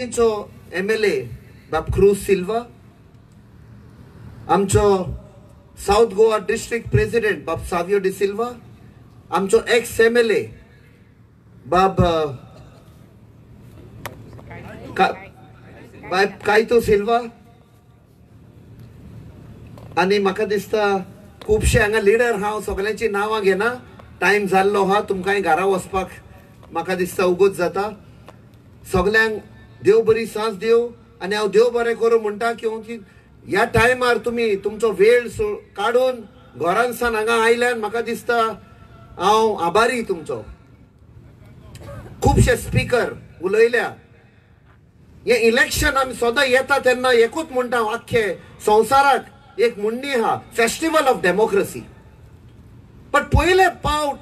आमचो M L A Bab Cruz Silva. आमचो south Goa district president Bab Savio D'Silva. आमचो ex M L A Bab का- बाब कायतो सिल्वा. आणि म्हाका दिसता खुबशे हांगा लिडर हांव सगळ्यांची नांवां घेना. टायम जाल्लो हा तुमकांय घरा वचपाक म्हाका दिसता उगोच जाता. सगल्यांक देव बरी सांस देव आनी हांव देव बरें करूं म्हणटा की ह्या टायमार तुमी तुमचो वेळ सो- काडून घरान सावन हांगा आयल्यान म्हाका दिसता हांव आभारी तुमचो. खुबशे स्पीकर उलयल्या. हे इलेक्शन आमी सदां येता तेन्ना एकूच म्हणटा हांव आख्खे संवसाराक एक मुंडी आहा फेस्टिवल ऑफ डेमोक्रेसी. पण पयले पावट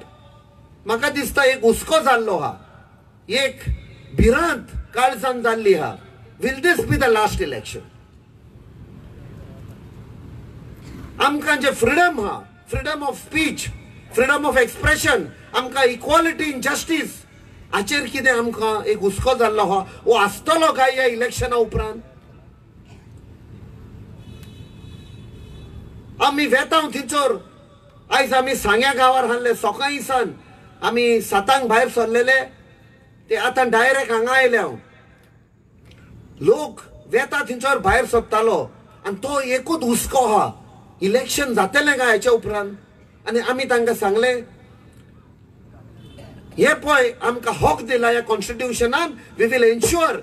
म्हाका दिसता एक हुस्को जाल्लो आहा एक भिरांत काळजान जाल्ली आहा will this be the last election आमकां जे फ्रिडम आहा freedom of speech freedom of expression आमकां इक्वॉलिटी इन जस्टीस हाचेर कितें आमकां एक हुस्को जाल्लो आहा वो आसतलो काय ह्या इलेक्शना उपरांत? आमी वेतांव थिंचोर. आयज आमी सांग्या गांवार हाडले सकाळी सावन आमी सातांक भायर सरलेले. ते आतां डायरेक्ट हांगा आयले हांव लोक वेता थिंचोर भायर सोदतालो आनी तो एकूच हुस्को आहा इलेक्शन जातलें काय हाच्या उपरांत? आनी आमी तांकां सांगलें हे पळय आमकां हक दिला ह्या कॉन्स्टिट्युशनान we will ensure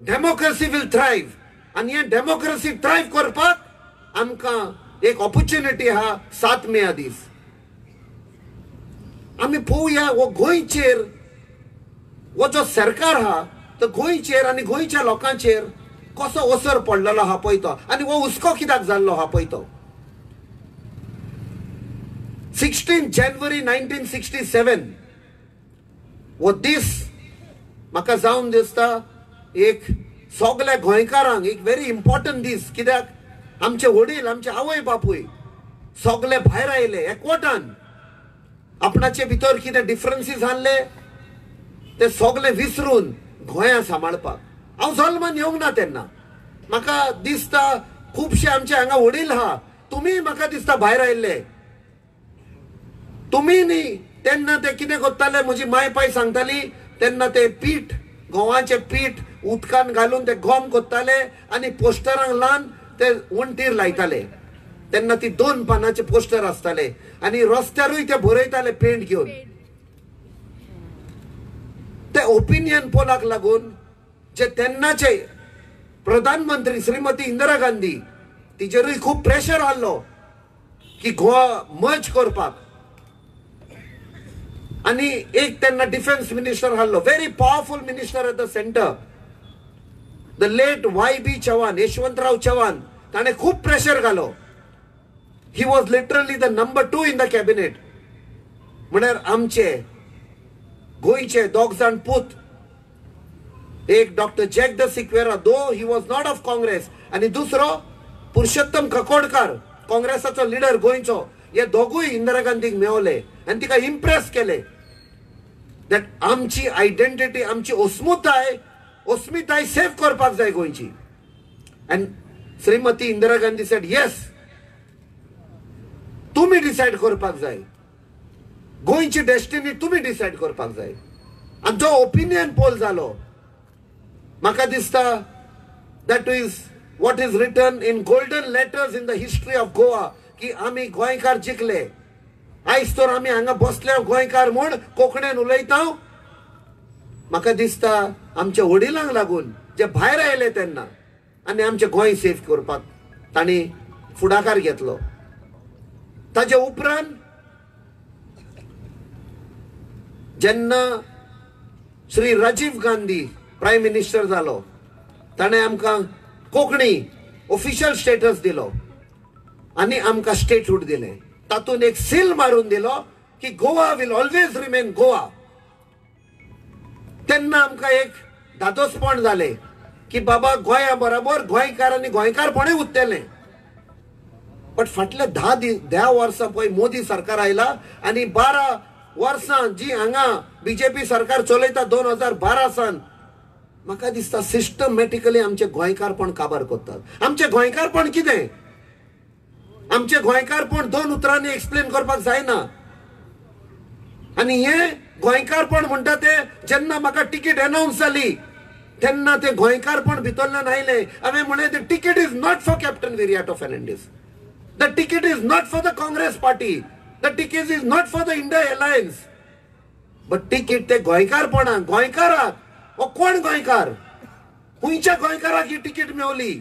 democracy will thrive आनी हे डेमोक्रेसी थ्रायव्ह करपाक आमकां एक ऑपॉर्च्युनिटी आहा सात मे दीस. आमी पळोवया हो गोंयचेर हो जो सरकार हा तो गोंयचेर आनी गोंयच्या लोकांचेर कसो ओसर पडलेलो हा पळय तो आनी हो हुस्को कित्याक जाल्लो हा पळय तो sixteen January nineteen sixty seven हो दीस म्हाका जावन दिसता एक सगल्या गोंयकारांक एक व्हेरी इम्पॉर्टंट दीस कित्याक आमचे वडील आमचे आवय बापूय सगळे भायर आयले एकवटान आपणाचे भितर कितें डिफरन्सीस आहले ते सगळे विसरून गोंया सांबाळपाक हांव जल्मान येवंक ना तेन्ना म्हाका दिसता खुबशे आमचे हांगा वडील आहा तुमी म्हाका दिसता भायर आयिल्ले. तुमी न्ही तेन्ना ते कितें करताले म्हजी माय पाय सांगताली तेन्ना ते पीठ गोवाचे पीठ उदकान घालून ते घोम कोत्ताले आनी पोस्टरांक लावन ते वणटीर लायताले. तेन्ना ती दोन पानाचे पोस्टर आसताले आनी रस्त्यारूय ते बरयताले पेंट घेवन ते ओपिनियन पोलाक लागून जे तेन्नाचे प्रधानमंत्री श्रीमती इंदिरा गांधी तिचेरूय खूब प्रेशर आहलो की गोवा मर्ज करपाक. आणि एक त्यांना डिफेन्स मिनिस्टर हाडलो very powerful minister at the centre the late Y B Chavan Yashwantrao Chavan ताणे खूप प्रेशर घालो he was literally the number two in the cabinet म्हणल्यार आमचे गोंयचे दोग जाण पूत एक doctor Jack de Sequeira though he was not of Congress आणि दुसरो पुरुषोत्तम ककोडकर काँग्रेसाचो लिडर गोंयचो हे दोगूय इंदिरा गांधीक मेवले आनी तिका इम्प्रेस केले. दॅट आमची आयडेंटिटी आमची अस्मिताय अस्मिताय सेव्ह करपाक जाय गोंयची and Shrimati Indira Gandhi said yes तुम्ही डिसायड करपाक जाय. गोंयची डेस्टिनी तुम्ही डिसायड करपाक जाय आनी जो ओपिनियन पोल जालो म्हाका दिसता that is what is written in golden letters in the history of Goa की आमी गोंयकार जिखले आयज तर आमी हांगा बसल्या गोंयकार म्हूण कोंकणीन उलयता म्हाका दिसता आमच्या वडिलांक लागून जे भायर आयले तेन्ना आनी आमचे गोंय सेफ करपाक तांणी फुडाकार घेतलो ताचे उपरांत जेन्ना श्री राजीव गांधी प्रायम मिनिस्टर जालो ताणें आमकां कोंकणी ऑफिशियल स्टेटस दिलो आनी आमकां स्टेटहूड दिलें. तातूंत एक सील मारून दिलो की Goa will always remain Goa. तेन्ना आमकां एक धादोसपण जालें की बाबा गोंया बरोबर गोंयकार आनी गोंयकारपणूय उत्तेलें बट फाटले धा दि धा वर्सां पळय मोदी सरकार आयला आनी बारा वर्सां जी हांगा बीजेपी सरकार चलयता दोन हजार बारा सान म्हाका दिसता सिस्टमॅटिकली आमचे गोंयकारपण काबार करतात. आमचे गोंयकारपण कितें? आमचे गोंयकारपण दोन उतरांनी एक्सप्लेन करपाक जायना. आनी हे गोंयकारपण म्हणटा ते जेन्ना म्हाका तिकीट अनाउन्स जाली तेन्ना ते गोंयकारपण भितरल्यान आयले हांवें म्हणलें the ticket is not for captain Viriato Fernandes the ticket is not for the Congress party the ticket is not for the India alliance but ticket ते गोंयकारपणाक गोंयकाराक हो कोण गोंयकार खुंयच्या गोंयकाराक ही तिकीट मेवली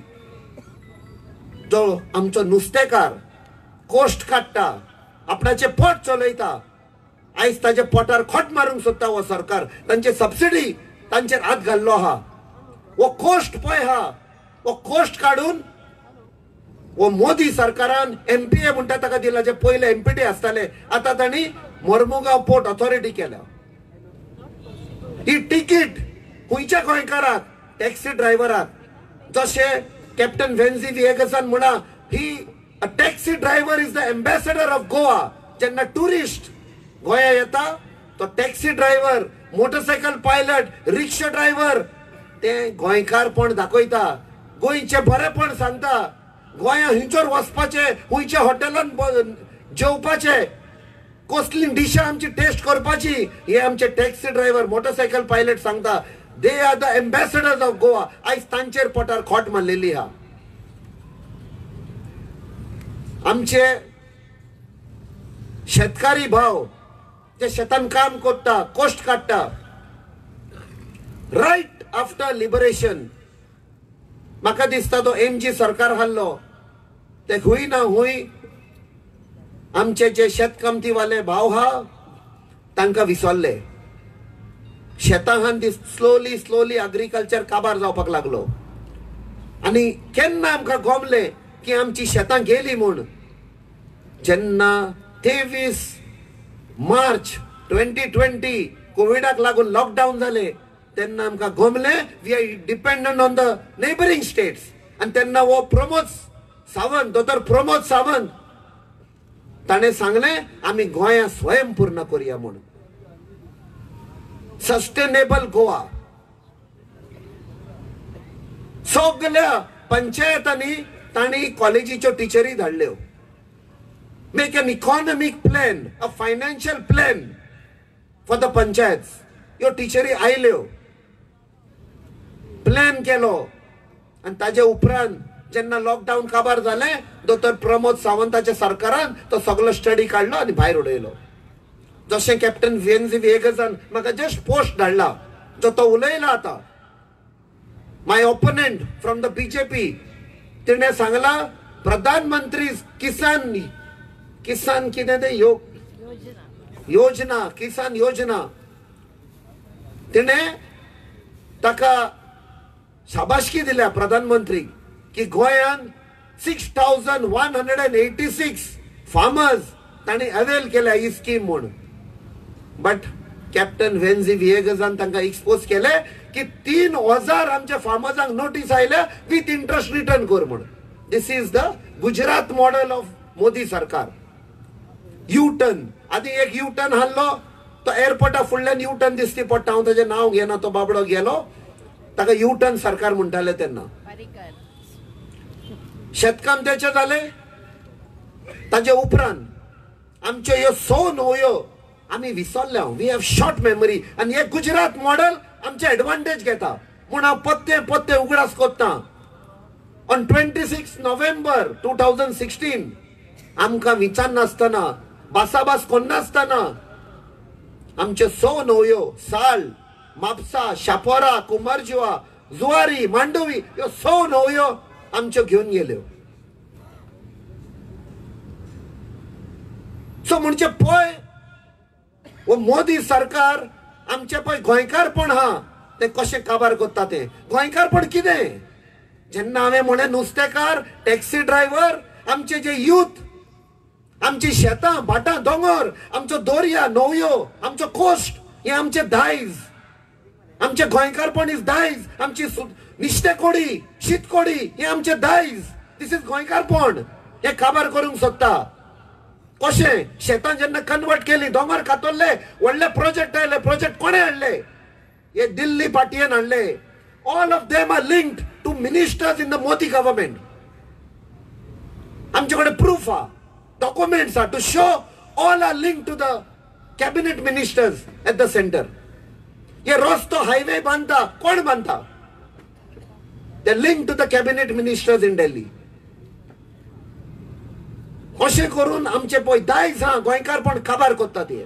जो आमचो नुस्तेकार कोस्ट काडटा आपणाचे पोट चलयता आयज ताच्या पोटार खोट मारूंक सोदता हो सरकार. तांचे सबसिडी तांचेर हात घाल्लो आहा हो कोस्ट पळय हा. हो कोस्ट काडून हो मोदी सरकारान एमपीए म्हणटा ताका दिला जे पी एमपीटी आसताले आतां तांणी मोर्मुगांव पोर्ट ऑथॉरिटी केल्या ही तिकीट खुंयच्या गोंयकाराक टॅक्सी ड्रायव्हराक जशे कॅप्टन वेन्झी विएगसान म्हणा he taxi driver is the ambassador of Goa जेन्ना टुरिस्ट गोंया येता तो taxi driver motorcycle pilot rickshaw driver ते गोंयकारपण दाखयता गोंयचे बरेपण सांगता गोंया हिंचोर वचपाचे खुंयच्या हॉटेलान जेवपाचे. कसली डिशां आमची टेस्ट करपाची? हे आमचे टॅक्सी ड्रायव्हर मोटरसायकल पायलट सांगता they are the ambassadors of Goa. आयज तांचेर पोटार खोट मारलेली हा. आमचे शेतकारी भाव जे शेतान काम करता कोस्ट काडटा रायट आफ्टर लिबरेशन म्हाका दिसता तो एम जी सरकार हाडलो ते हुई ना हुई आमचे जे शेतकामतीवाले भाव हा तांकां विसरले. शेतां हान दीस स्लोली स्लोली अग्रिकल्चर काबार जावपाक लागलो. आनी केन्ना आमकां गोमले की आमची शेतां गेली म्हूण? जेन्ना तेवीस मार्च ट्वेंटी ट्वेंटी कोविडाक लागून लॉकडावन जाले तेन्ना आमकां गोमले we are dependent on the neighbouring states आनी तेन्ना हो प्रमोद सावंत दोतोर प्रमोद सावंत. ताणें सांगलें आमी गोंया स्वयंपूर्ण करया म्हणून. सस्टेनेबल गोवा. सगळ्या पंचायतांनी तांणी कॉलेजीच्यो टिचरी धाडल्यो make an economic plan a financial plan for the panchayat ह्यो टिचरी आयल्यो प्लॅन केलो. आनी ताजे उपरांत जेन्ना लॉकडाऊन काबार जालें दोतोर प्रमोद सावंताच्या सरकारान तो सगळो स्टडी काडलो आनी भायर उडयलो. जशें कॅप्टन व्हेन्झी वेगसान म्हाका जस्ट पोस्ट धाडला जो तो उलयला आता. My opponent from the BJP तिणें सांगला प्रधानमंत्री किसान किसान कितें ते यो योजना किसान योजना. तिणें ताका शाबाशकी दिल्या प्रधानमंत्री. की गोंयांत six thousand one hundred and eighty six farmers तांणी अवेल केल्या ही स्कीम म्हणून. बट कॅप्टन व्हेन्झी विएगजान तांकां एक्सपोज केले की तीन हजार आमच्या फार्मर्सांक नोटीस आयल्या विथ इंटरेस्ट रिटर्न कर म्हणून. This is the Gujarat model of Modi सरकार. यू टर्न आधी एक यू टर्न हाडलो तो एअरपोर्टा फुडल्यान यू टर्न दिसती पडटा हांव ताचें नांव घेना तो बाबडो गेलो. ताका यू टर्न सरकार म्हणटाले तेन्ना शेतकाम त्याचे झाले ताचे उपरांत आमच्यो ह्यो सो न्हंयो हो आमी विसरल्या वी हॅव शॉर्ट मेमरी आनी हे गुजरात मॉडेल आमचे एडवांटेज घेता. म्हूण हांव पत्ते पत्ते उगडास कोत्ता. On twenty six November two thousand sixteen आमकां विचार नासतना बासाबास कोन्नासतना आमच्यो हो स न्हंयो साल म्हापसा शापोरा कुमारजुवा जुवारी मांडवी ह्यो स न्हंयो हो आमच्यो घेवन गेल्यो सो म्हणजे पळय वो मोदी सरकार आमचे पळय गोंयकारपण हा. ते कशें काबार करता ते? गोंयकारपण कितें? जेन्ना हांवें म्हळें नुस्तेकार टॅक्सी ड्रायव्हर आमचे जे युथ आमची शेतां भाटां दोंगर आमचो दर्या न्हंयो आमचो कोस्ट हे आमचे दायज आमचे गोंयकारपण इज दायज आमची निश्तेकोडी शीतकोडी हे आमचे दायज दिस इज गोंयकारपण हे काबार करूंक सोदता. कशें? शेतां जेन्ना कन्वर्ट केली दोंगर खातोल्ले व्हडले प्रोजेक्ट आयले प्रोजेक्ट कोणे हाडले? हे दिल्ली पाटयेन हाडले. All of them are linked to ministers in the Modi government कडेन प्रूफ हा डॉक्युमेंट्स हा to show all are link to the cabinet ministers at the centre हे रस्तो हायवे बांधता. कोण बांधता? ते link to the cabinet ministers in Delhi. अशें करून आमचे पळय दायज हा गोंयकारपण काबार कोत्ता ते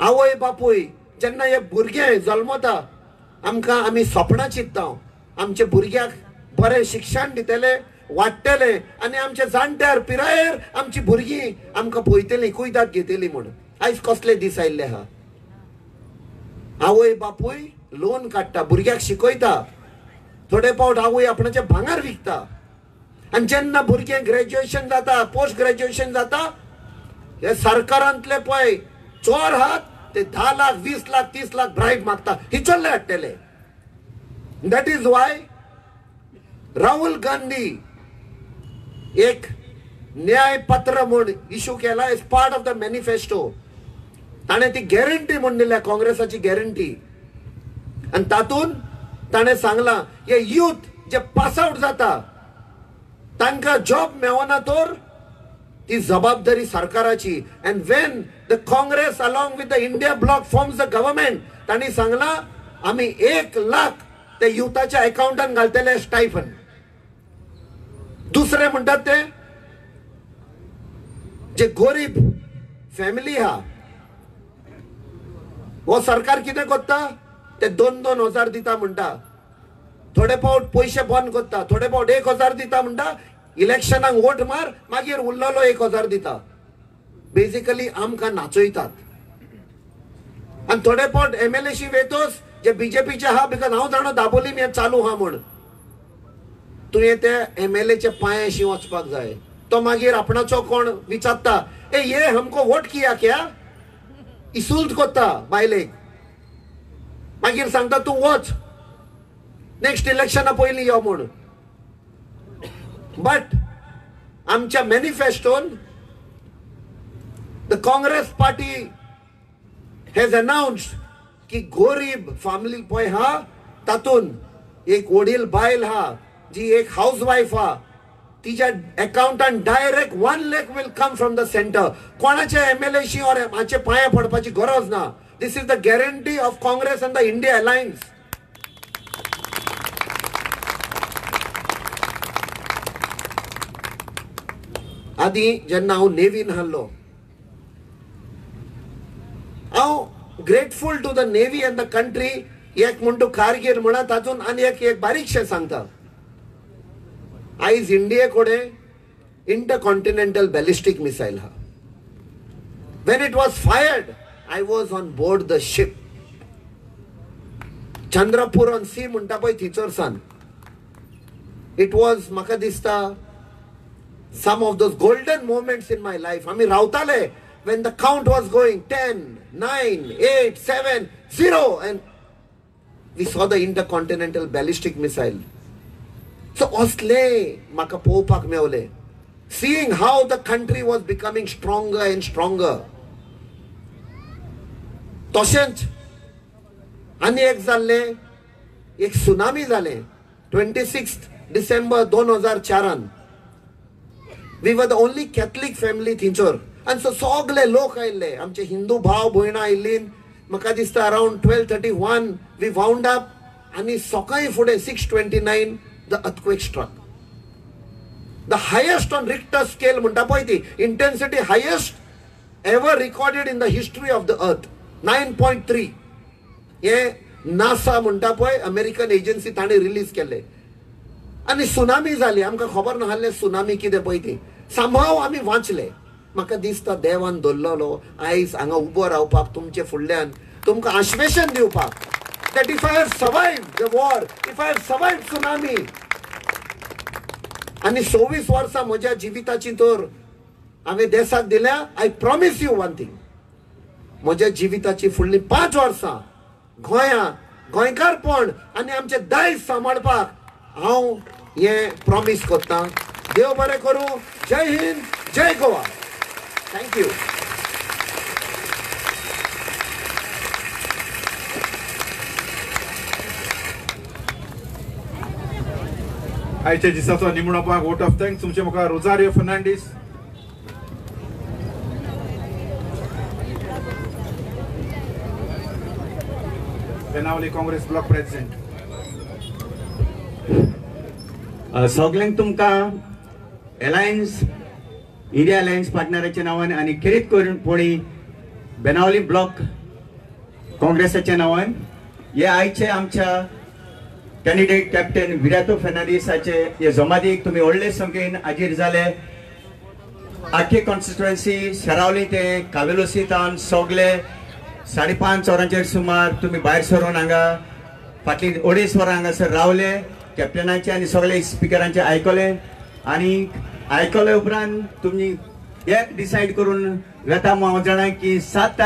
आवय बापूय जेन्ना हे भुरगे जल्मता आमकां आमी सपनां चित्ता आमच्या भुरग्याक बरें शिक्षण दितले वाडटले आनी आमच्या जाणट्यार पिरायेर आमची भुरगीं आमकां पळयतलीं कुयदाद घेतली म्हूण आयज कसले दीस आयिल्ले हा आवय बापूय लोन काडटा भुरग्याक शिकयता थोडे पावट आवय आपणाचे भांगर विकता. आणि जेन्ना भुरगें ग्रॅज्युएशन जाता पोस्ट ग्रॅज्युएशन जाता हे सरकारांतले पळय चोर आहात ते धा लाख वीस लाख तीस लाख ब्राईब मागता. हिचोल्ले हाडटले that is why Rahul Gandhi एक न्याय पत्र म्हूण इश्यू केला is part of the manifesto ताणें ती गॅरंटी म्हूण दिल्या काँग्रेसाची गॅरंटी आणि तातूंत ताणें सांगलां हे युथ जे पास आउट जाता तांकां जॉब मेळना तर ती जबाबदारी सरकाराची. And when the Congress along with the India bloc forms the government तांणी सांगला आम्ही एक लाख ते युथाच्या अकाउंटान घालतले स्टायफन दुसरे म्हणतात ते जे गरीब फॅमिली हा हो सरकार कितें करता? ते दोन दोन हजार दिता म्हणटा. थोडे फावट पयशे बंद करता. थोडे फावट एक हजार दिता म्हणटा. इलेक्शनाक वोट मार मागीर उरलेलो एक हजार दिता. बेजिकली आमकां नाचयतात. आनी थोडे फावट एम एल एशी वेतोस जे बीजेपीचे आहा बिकॉज हांव जाणो दाबोलीम हें चालू आहा म्हूण. तुवें ते एम एल एच्या पांयाशी वचपाक जाय. तो मागीर आपणाचो कोण विचारता ए ये हमको वोट किया क्या? इसुल्त कोत्ता बायलेक. मागीर सांगता तूं वच. नेक्स्ट इलेक्शना पयलीं यो म्हूण. बट आमच्या मॅनिफेस्टोन the Congress party has announce की गरीब फॅमिली पळय हा तातून एक वडील बायल हा जी एक हाऊस वाईफ हा तिच्या अकाउंटान direct one lakh will come from the centre कोणाचे एम एल एशी और हाचे पांयां पडपाची गरज ना. This is the guarantee of Congress and the India Alliance. आधी जेन्ना हांव नेवीन हल्लो. हांव grateful to the navy and the country एक म्हणटा कारगीर म्हणा तातून आनी एक एक बारीकशें सांगता आयज इंडिये कडेन इंटरकॉन्टिनेंटल बॅलिस्टीक मिसायल हा. When it was fired I was on board the ship Chandrapur on sea म्हणटा पळय थिचरसान इट वॉज म्हाका दिसता some of those golden moments in my life. आम्ही रावताले when the count was going 10, 9, 8, 7, 0 and we saw the intercontinental ballistic missile. So असले म्हाका पळोवपाक मेवले seeing how the country was becoming stronger and stronger. तशेंच आनी एक जाल्ले एक सुनामी जालें ट्वेंटी सिक्स डिसेंबर दोन हजार चारान we were the only Catholic family थिंचर आनी सो सगळे लोक आयिल्ले आमचे हिंदू भाव भयणां आयिल्ली म्हाका दिसता around twelve thirty one we wound up आनी सकाळी फुडें six twenty nine the earthquake struck the highest on Richter scale म्हणटा पळय ती. Intensity highest ever recorded in the history of the earth nine point three. हे NASA म्हणटा पळय American agency ताणें रिलीज केले. आनी सुनामी जाली आमकां खबर नाहल्लें सुनामी कितें पळय ती. सांबाव आमी वाचले. म्हाका दिसता देवान दवरलेलो आयज हांगा उबो रावपाक तुमचे फुडल्यान तुमकां आश्वेशन दिवपाक. That if I have survive the war if I have survive tsunami आनी सव्वीस वर्सां म्हज्या जिविताची तर हांवें देशाक दिल्या I promise you one thing म्हज्या जिविताची फुडलीं पांच वर्सां गोंयांत गोंयकारपण आनी आमचें दायज सांबाळपाक हांव हें प्रोमीस करतां. देव बरें करूं. जय हिंद जय गोवा. थँक्यू आयच्या दिसाचो निमणोपाक वोट ऑफ थँक्स तुमचे म्हाका Rosario Fernandes. Benaulim Congress block president. सगळ्यांक तुमकां एलायन्स इंडिया अलायन्स पार्टनराच्या नांवान आनी खेरीत करून पोळी बेनावली ब्लॉक काँग्रेसाच्या नांवान. हे आयचे आमच्या कॅन्डिडेट कॅप्टन विरातो फेर्नांडीसाचे. हे जमादीक तुम्ही व्हडले संख्येन हाजीर जाले. आख्खे कॉन्स्टिट्युएन्सी सरावली ते कावेलोसी तावन सगळे साडे पांच वरांचेर सुमार तुम्ही भायर सरून हांगा. फाटली अडेच वरां हांगासर रावले कॅप्टनाचे आनी सगळे स्पिकरांचे आयकले आनी आयकले उपरांत तुमी एक डिसायड करून वेता हांव जाणां की सात